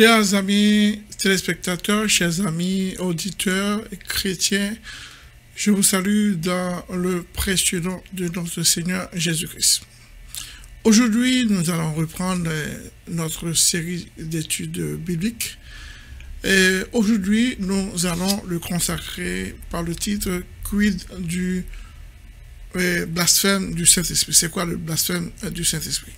Chers amis téléspectateurs, chers amis auditeurs et chrétiens, je vous salue dans le précieux nom de notre Seigneur Jésus-Christ. Aujourd'hui, nous allons reprendre notre série d'études bibliques. Et aujourd'hui, nous allons le consacrer par le titre Quid du euh, blasphème du Saint-Esprit. C'est quoi le blasphème du Saint-Esprit?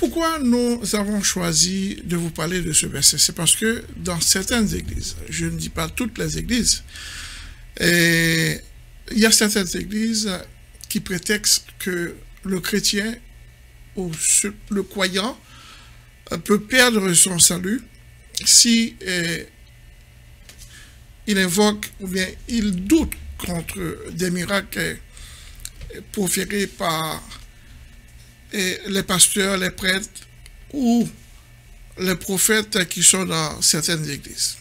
Pourquoi nous avons choisi de vous parler de ce verset? C'est parce que dans certaines églises, je ne dis pas toutes les églises, il y a certaines églises qui prétextent que le chrétien ou le croyant peut perdre son salut si eh, il invoque ou bien il doute contre des miracles proférés par et les pasteurs, les prêtres ou les prophètes qui sont dans certaines églises.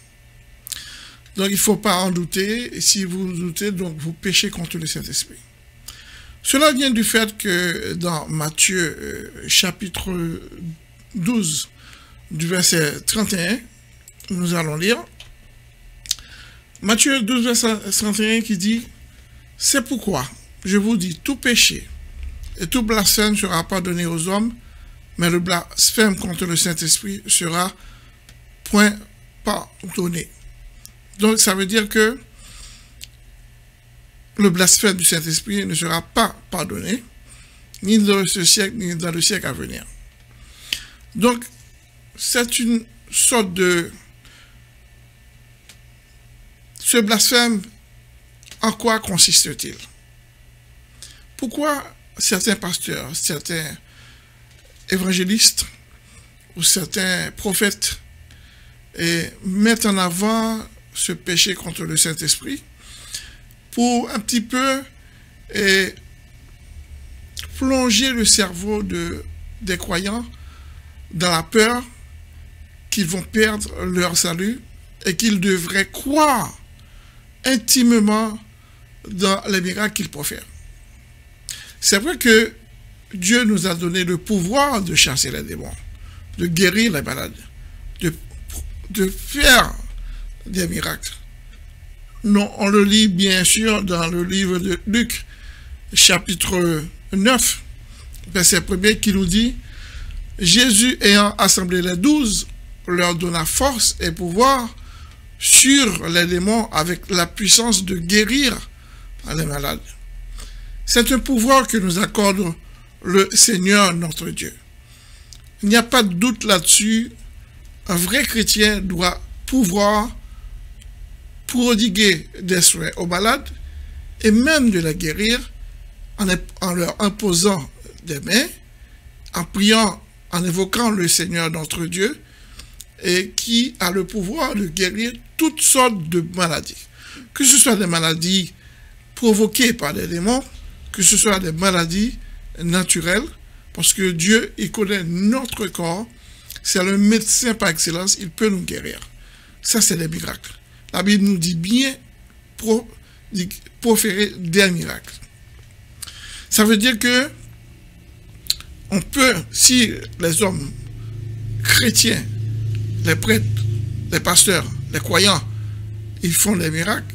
Donc il ne faut pas en douter. Et si vous doutez, donc vous péchez contre le Saint-Esprit. Cela vient du fait que dans Matthieu euh, chapitre 12 du verset 31, nous allons lire. Matthieu 12 verset 31 qui dit, c'est pourquoi je vous dis tout péché et tout blasphème sera pas donné aux hommes, mais le blasphème contre le Saint-Esprit sera point pardonné. Donc ça veut dire que le blasphème du Saint-Esprit ne sera pas pardonné, ni dans ce siècle, ni dans le siècle à venir. Donc, c'est une sorte de... Ce blasphème, en quoi consiste-t-il? Pourquoi certains pasteurs, certains évangélistes ou certains prophètes et mettent en avant ce péché contre le Saint-Esprit pour un petit peu et plonger le cerveau de, des croyants dans la peur qu'ils vont perdre leur salut et qu'ils devraient croire intimement dans les miracles qu'ils profèrent. C'est vrai que Dieu nous a donné le pouvoir de chasser les démons, de guérir les malades, de, faire des miracles. Non, on le lit bien sûr dans le livre de Luc, chapitre 9, verset 1 qui nous dit Jésus ayant assemblé les douze, leur donna force et pouvoir sur les démons avec la puissance de guérir les malades. C'est un pouvoir que nous accorde le Seigneur notre Dieu. Il n'y a pas de doute là-dessus. Un vrai chrétien doit pouvoir prodiguer des soins aux malades et même de les guérir en, leur imposant des mains, en priant, en évoquant le Seigneur notre Dieu et qui a le pouvoir de guérir toutes sortes de maladies. Que ce soit des maladies provoquées par des démons, que ce soit des maladies naturelles, parce que Dieu, il connaît notre corps, c'est le médecin par excellence, il peut nous guérir. Ça, c'est des miracles. La Bible nous dit bien proférer des miracles. Ça veut dire que on peut, si les hommes chrétiens, les prêtres, les pasteurs, les croyants, ils font des miracles,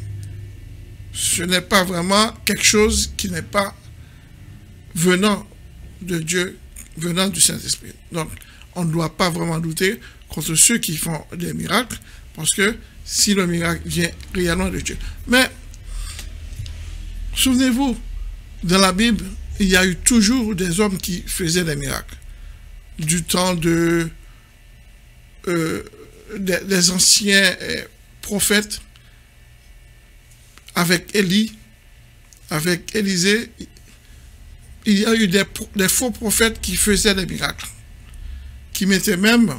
ce n'est pas vraiment quelque chose qui n'est pas venant de Dieu, venant du Saint-Esprit. Donc, on ne doit pas vraiment douter contre ceux qui font des miracles, parce que si le miracle vient réellement de Dieu. Mais, souvenez-vous, dans la Bible, il y a eu toujours des hommes qui faisaient des miracles. Du temps euh, des, anciens euh, prophètes, avec Élie, avec Élisée, il y a eu des, faux prophètes qui faisaient des miracles, qui mettaient même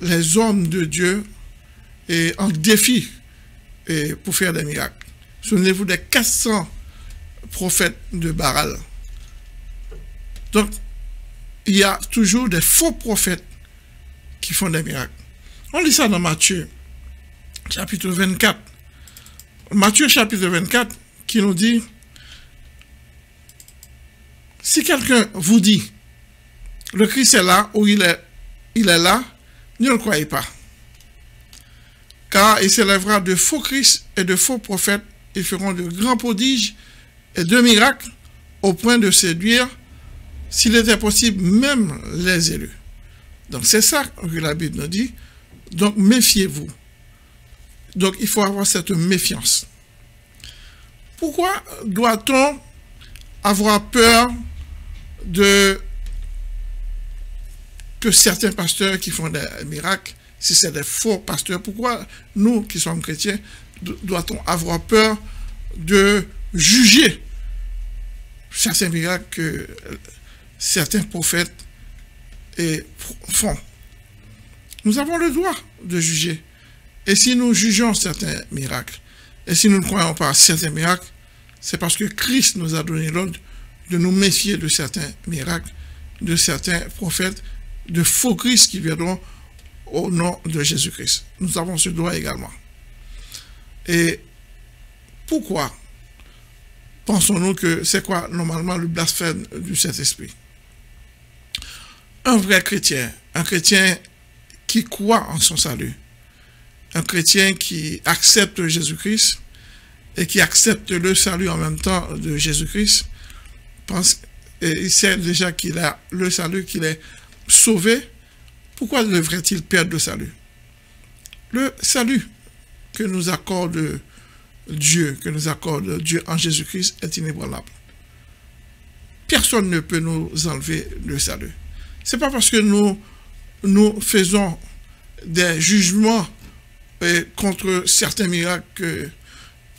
les hommes de Dieu en défi pour faire des miracles. Souvenez-vous des 400 prophètes de Baral. Donc, il y a toujours des faux prophètes qui font des miracles. On lit ça dans Matthieu, chapitre 24. Matthieu chapitre 24 qui nous dit, si quelqu'un vous dit, le Christ est là ou il est, il est là, ne le croyez pas. Car il s'élèvera de faux Christ et de faux prophètes. Ils feront de grands prodiges et de miracles au point de séduire, s'il était possible, même les élus. Donc c'est ça que la Bible nous dit. Donc méfiez-vous. Donc il faut avoir cette méfiance. Pourquoi doit-on avoir peur de que certains pasteurs qui font des miracles, si c'est des faux pasteurs, pourquoi nous qui sommes chrétiens, doit-on avoir peur de juger certains miracles que certains prophètes font? Nous avons le droit de juger. Et si nous jugeons certains miracles, et si nous ne croyons pas à certains miracles, c'est parce que Christ nous a donné l'ordre de nous méfier de certains miracles, de certains prophètes, de faux Christ qui viendront au nom de Jésus-Christ. Nous avons ce droit également. Et pourquoi pensons-nous que c'est quoi normalement le blasphème du Saint-Esprit? Un vrai chrétien, un chrétien qui croit en son salut, un chrétien qui accepte Jésus-Christ et qui accepte le salut en même temps de Jésus-Christ, pense, et il sait déjà qu'il a le salut, qu'il est sauvé, pourquoi devrait-il perdre le salut? Le salut que nous accorde Dieu, que nous accorde Dieu en Jésus-Christ est inébranlable. Personne ne peut nous enlever le salut. C'est pas parce que nous faisons des jugements euh, contre certains miracles que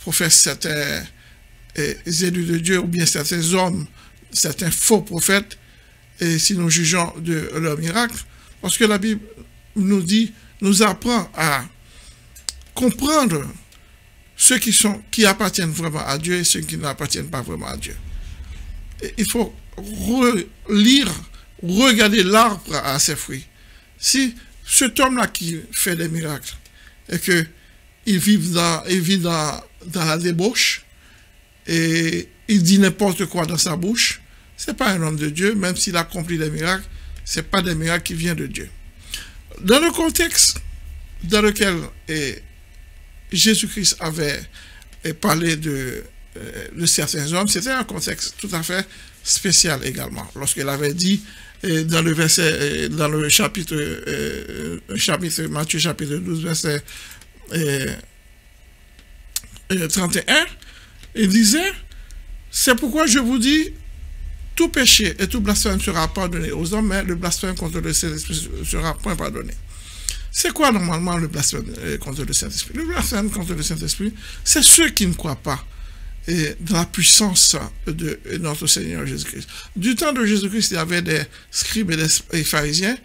professent certains euh, élus de Dieu ou bien certains hommes, certains faux prophètes, et si nous jugeons de leurs miracles, parce que la Bible nous dit, nous apprend à comprendre ceux qui, sont, qui appartiennent vraiment à Dieu et ceux qui n'appartiennent pas vraiment à Dieu. il faut relire, regarder l'arbre à ses fruits. Si cet homme-là qui fait des miracles et que il vit dans, il vit dans, la débauche et il dit n'importe quoi dans sa bouche, c'est pas un homme de Dieu, même s'il accomplit des miracles, c'est pas des miracles qui viennent de Dieu. Dans le contexte dans lequel eh, Jésus-Christ avait eh, parlé eh, de certains hommes, c'était un contexte tout à fait spécial également. Lorsqu'il avait dit dans le verset, dans le chapitre, chapitre, Matthieu chapitre 12, verset 31, il disait, c'est pourquoi je vous dis, tout péché et tout blasphème sera pardonné aux hommes, mais le blasphème contre le Saint-Esprit sera point pardonné. C'est quoi normalement le blasphème euh, contre le Saint-Esprit? Le blasphème contre le Saint-Esprit, c'est ceux qui ne croient pas et dans la puissance de notre Seigneur Jésus-Christ. Du temps de Jésus-Christ, il y avait des scribes et des pharisiens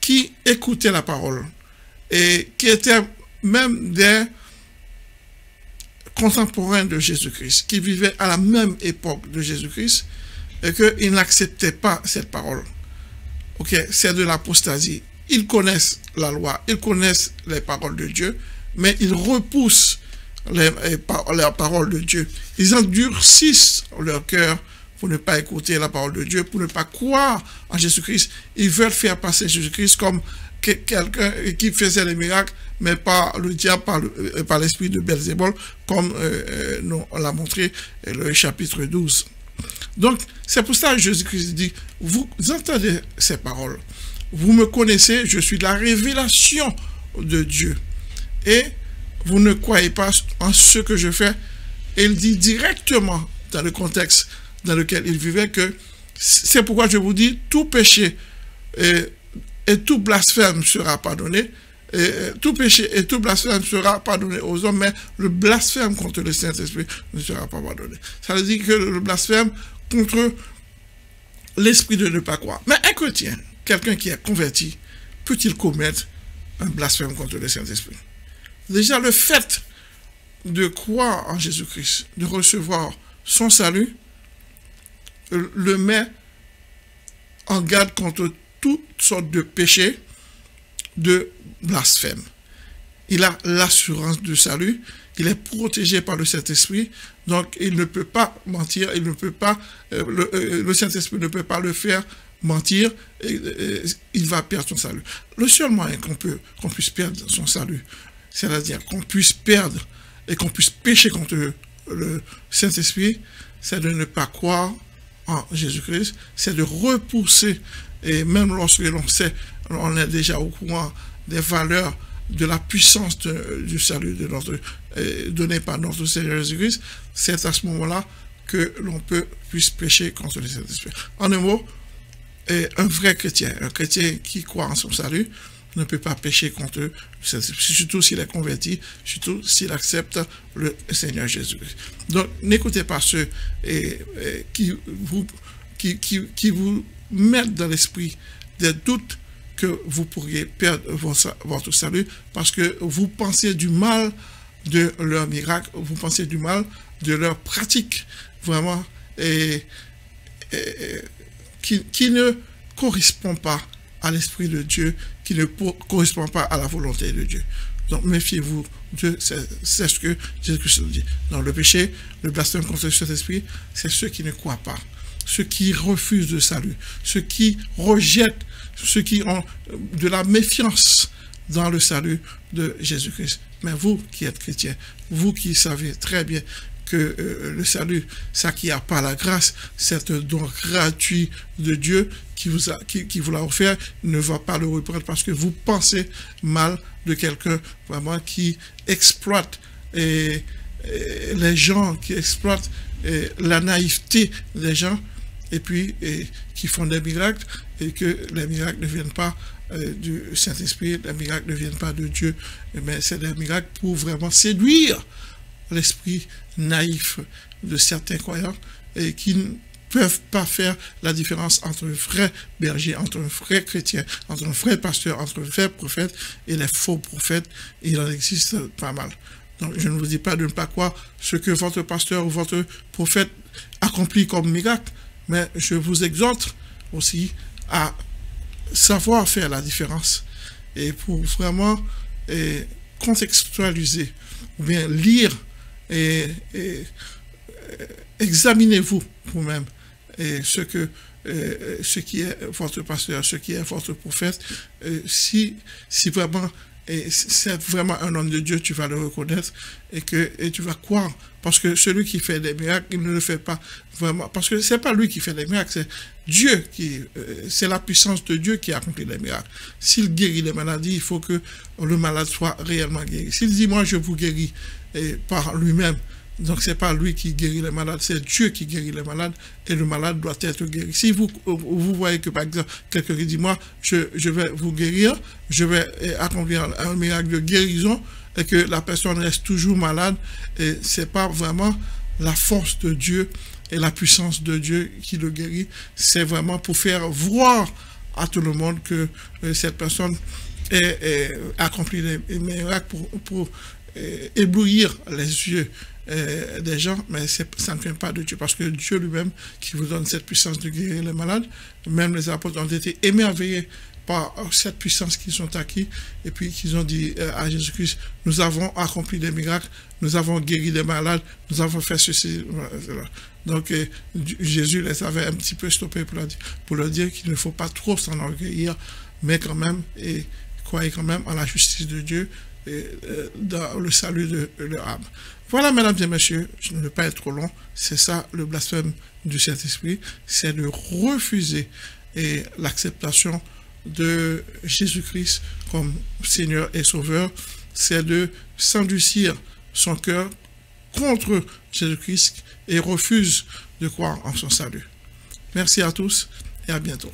qui écoutaient la parole et qui étaient même des contemporains de Jésus-Christ, qui vivaient à la même époque de Jésus-Christ et qu'ils n'acceptaient pas cette parole. Ok, c'est de l'apostasie. Ils connaissent la loi, ils connaissent les paroles de Dieu, mais ils repoussent les, paroles de Dieu. Ils endurcissent leur cœur pour ne pas écouter la parole de Dieu, pour ne pas croire en Jésus-Christ. Ils veulent faire passer Jésus-Christ comme quelqu'un qui faisait les miracles, mais par le diable, par l'esprit de Belzébol, comme euh, euh, nous l'a montré le chapitre 12. Donc, c'est pour ça que Jésus-Christ dit, vous entendez ces paroles, vous me connaissez, je suis la révélation de Dieu. Et vous ne croyez pas en ce que je fais. Et il dit directement dans le contexte dans lequel il vivait que c'est pourquoi je vous dis, tout péché et, tout blasphème sera pardonné. Tout péché et tout blasphème sera pardonné aux hommes, mais le blasphème contre le Saint-Esprit ne sera pas pardonné. Ça veut dire que le blasphème contre l'esprit de ne pas croire. Mais un chrétien, quelqu'un qui est converti, peut-il commettre un blasphème contre le Saint-Esprit? Déjà, le fait de croire en Jésus-Christ, de recevoir son salut, le met en garde contre toutes sortes de péchés, de blasphème. Il a l'assurance du salut, il est protégé par le Saint-Esprit, donc il ne peut pas mentir, il ne peut pas, euh, euh, le, Saint-Esprit ne peut pas le faire mentir, il va perdre son salut. Le seul moyen qu'on puisse perdre son salut, c'est-à-dire qu'on puisse perdre et qu'on puisse pécher contre le Saint-Esprit, c'est de ne pas croire en Jésus-Christ, c'est de repousser, et même lorsque l'on sait, on est déjà au courant des valeurs de la puissance du salut de notre, donné par notre Seigneur Jésus-Christ, c'est à ce moment-là que l'on peut puisse pécher contre le Saint-Esprit. En un mot, un vrai chrétien, un chrétien qui croit en son salut, ne peut pas pécher contre eux, surtout s'il est converti, surtout s'il accepte le Seigneur Jésus. Donc, n'écoutez pas ceux qui, vous, mettent dans l'esprit des doutes que vous pourriez perdre votre, salut parce que vous pensez du mal de leur miracle, vous pensez du mal de leur pratique, vraiment, qui, qui ne correspond pas à l'Esprit de Dieu qui ne correspond pas à la volonté de Dieu. Donc méfiez-vous, Dieu, c'est ce que Jésus-Christ nous dit. Dans le péché, le blasphème contre le Saint-Esprit, c'est ceux qui ne croient pas, ceux qui refusent le salut, ceux qui rejettent, ceux qui ont de la méfiance dans le salut de Jésus-Christ. Mais vous qui êtes chrétiens, vous qui savez très bien que euh, le salut s'acquiert par la grâce, c'est un don gratuit de Dieu qui vous, a, qui, qui vous l'a offert, ne va pas le reprendre parce que vous pensez mal de quelqu'un vraiment qui exploite et, les gens, qui exploitent la naïveté des gens et puis qui font des miracles et que les miracles ne viennent pas euh, du Saint-Esprit, les miracles ne viennent pas de Dieu, mais c'est des miracles pour vraiment séduire l'esprit naïf de certains croyants et qui ne peuvent pas faire la différence entre un vrai berger, entre un vrai chrétien, entre un vrai pasteur, entre un vrai prophète et les faux prophètes. Il en existe pas mal. Donc, je ne vous dis pas de ne pas croire ce que votre pasteur ou votre prophète accomplit comme miracle, mais je vous exhorte aussi à savoir faire la différence et pour vraiment contextualiser ou bien lire et, examinez-vous vous-même ce que ce qui est votre pasteur, ce qui est votre prophète, si, si vraiment c'est vraiment un homme de Dieu, tu vas le reconnaître et que et tu vas croire. Parce que celui qui fait des miracles, il ne le fait pas vraiment. Parce que c'est pas lui qui fait des miracles, c'est Dieu qui, c'est la puissance de Dieu qui accomplit les miracles. S'il guérit les maladies, il faut que le malade soit réellement guéri. S'il dit, moi, je vous guéris, et par lui-même. Donc, ce n'est pas lui qui guérit les malades, c'est Dieu qui guérit les malades et le malade doit être guéri. Si vous, vous voyez que, par exemple, quelqu'un dit, moi, je, je vais vous guérir, je vais accomplir un miracle de guérison et que la personne reste toujours malade, et c'est pas vraiment la force de Dieu et la puissance de Dieu qui le guérit, c'est vraiment pour faire voir à tout le monde que euh, cette personne est, accompli des miracles pour, pour éblouir les yeux euh, des gens, mais ça ne vient pas de Dieu, parce que Dieu lui-même qui vous donne cette puissance de guérir les malades, même les apôtres ont été émerveillés par cette puissance qu'ils ont acquis, et puis qu'ils ont dit euh, à Jésus-Christ, nous avons accompli des miracles, nous avons guéri des malades, nous avons fait ceci, Donc euh, Jésus les avait un petit peu stoppés pour leur dire, pour dire qu'il ne faut pas trop s'enorgueillir, mais quand même, et croyez quand même en la justice de Dieu, dans le salut de leur âme. Voilà, mesdames et messieurs, je ne veux pas être trop long, c'est ça le blasphème du Saint-Esprit, c'est de refuser l'acceptation de Jésus-Christ comme Seigneur et Sauveur, c'est de s'endurcir son cœur contre Jésus-Christ et refuse de croire en son salut. Merci à tous et à bientôt.